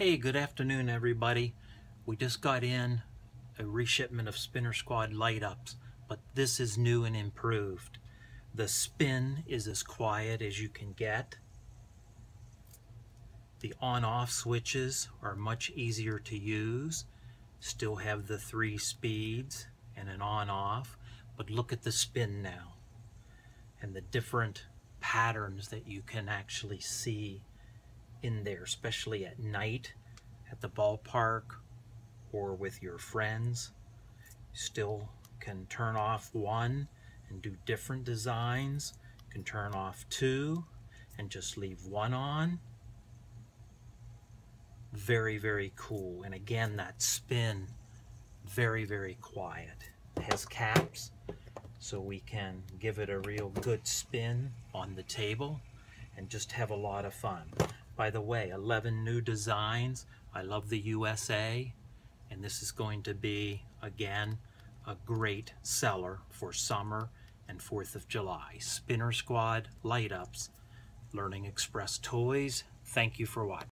Hey, good afternoon, everybody. We just got in a reshipment of Spinner Squad light ups, but this is new and improved. The spin is as quiet as you can get. The on-off switches are much easier to use. Still have the three speeds and an on-off, but look at the spin now and the different patterns that you can actually see in there, especially at night at the ballpark or with your friends. Still can turn off one and do different designs. Can turn off two and just leave one on. Very, very cool. And again, that spin, very, very quiet. It has caps, so we can give it a real good spin on the table and just have a lot of fun. By the way, 11 new designs. I love the USA, and this is going to be, again, a great seller for summer and 4th of July. Spinner Squad Light Ups, Learning Express Toys. Thank you for watching.